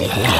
Yeah.